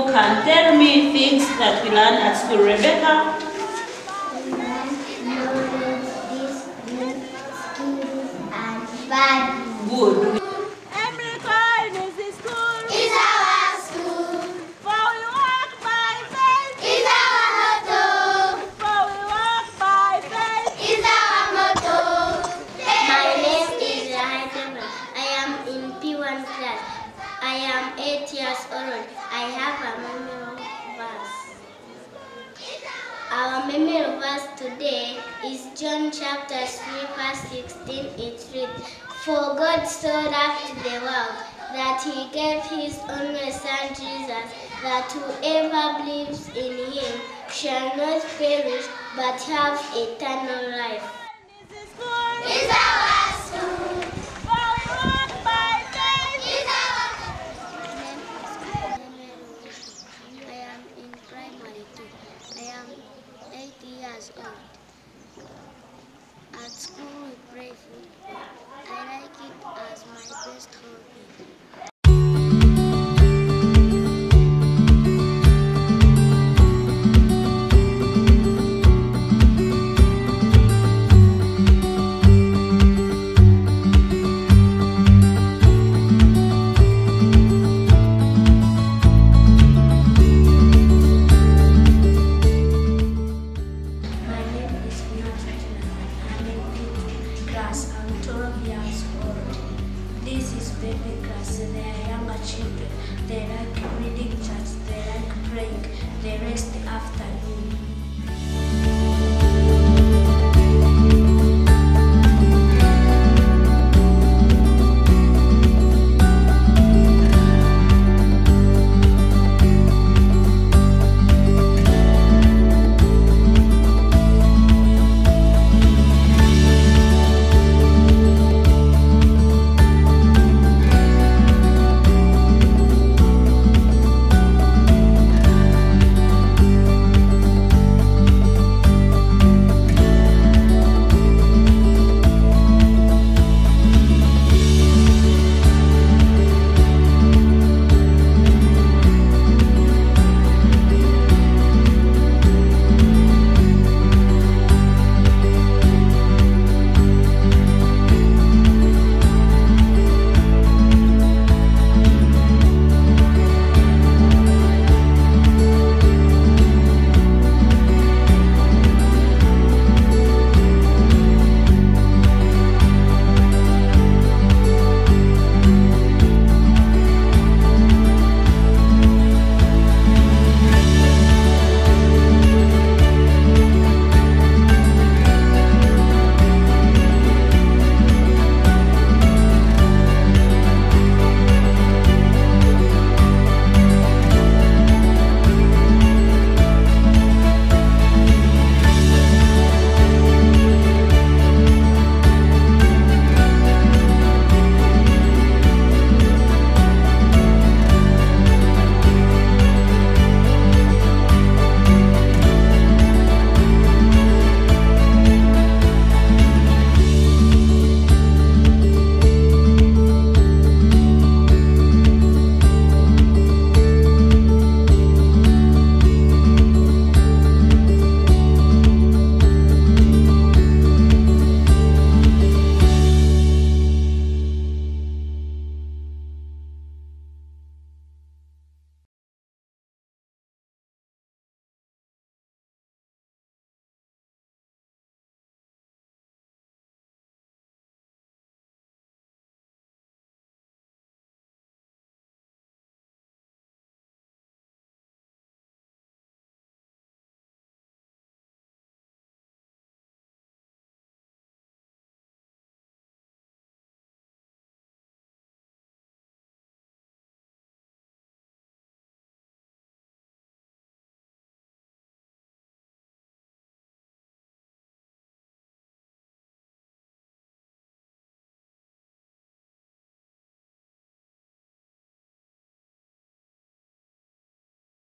who can tell me things that we learn at school. Rebecca? Good. 8 years old. I have a memory verse. Our memory verse today is John chapter 3 verse 16. It reads, For God so loved the world that he gave his only son Jesus, that whoever believes in him shall not perish but have eternal life. 12 years old. This is baby class. They are younger children. They like reading